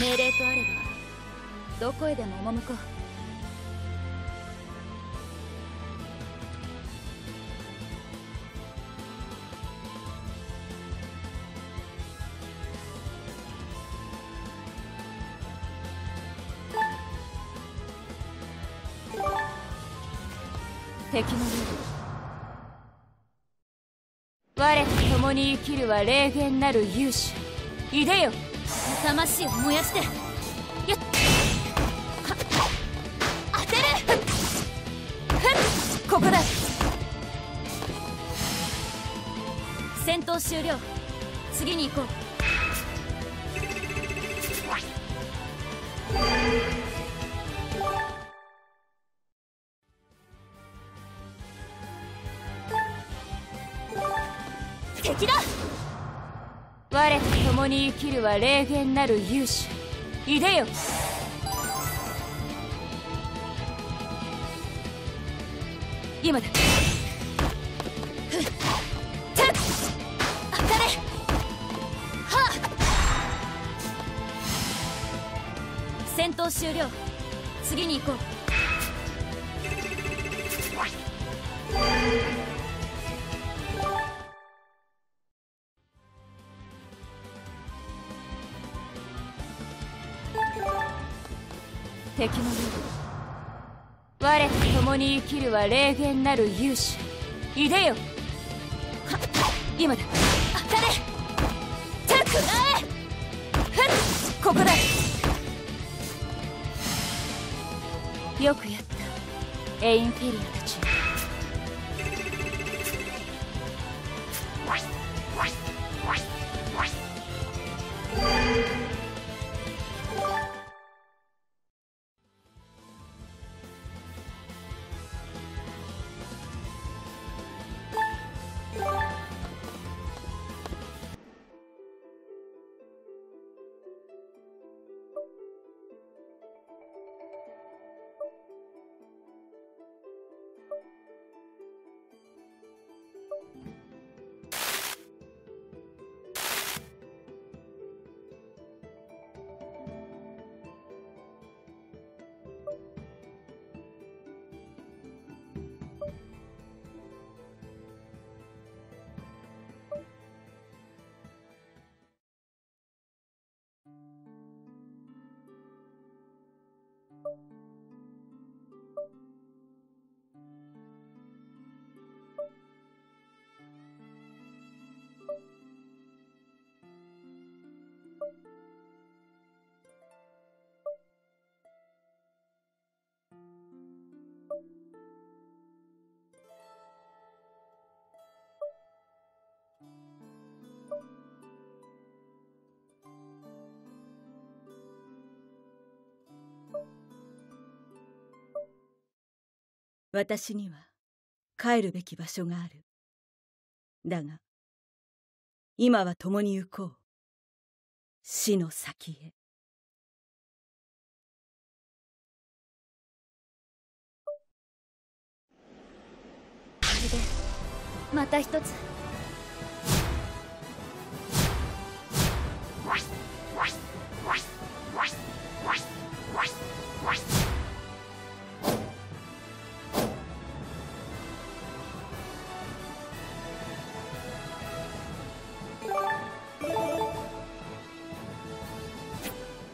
命令とあればどこへでも赴こう。敵の我と共に生きるは霊言なる勇士いでよ。魂を燃やして。やっ当てる。ここだ。戦闘終了。次に行こう。敵だ。我と共に生きるは霊言なる勇士いでよ。今だ。ふっ。ふっ当たれはあ戦闘終了。次に行こう。敵の夜我と共に生きるは霊言なる勇者。いでよ。今だ。当たれたくらえふっ！ここだ。よくやった。エインフェリアたち。私には帰るべき場所がある。だが今は共に行こう。死の先へ。これでまた一つ。